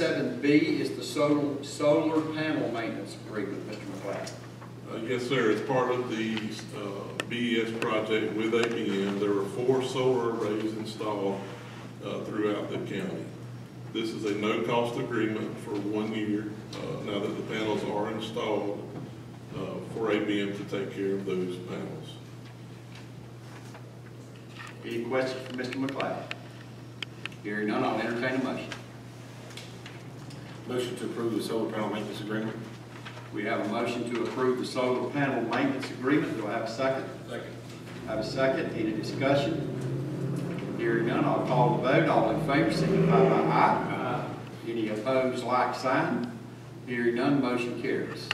Seven B is the solar, solar panel maintenance agreement, Mr. McLeod. Uh, Yes, sir. As part of the uh, BES project with ABM, there were four solar arrays installed uh, throughout the county. This is a no-cost agreement for one year, uh, now that the panels are installed, uh, for ABM to take care of those panels. Any questions for Mr. McLeod? Hearing none, I'll entertain a motion. Motion to approve the solar panel maintenance agreement. We have a motion to approve the solar panel maintenance agreement. Do I have a second? Second. Have a second. Any discussion? Hearing none, I'll call the vote. All in favor, signify by aye. Any opposed, like sign. Hearing none, motion carries.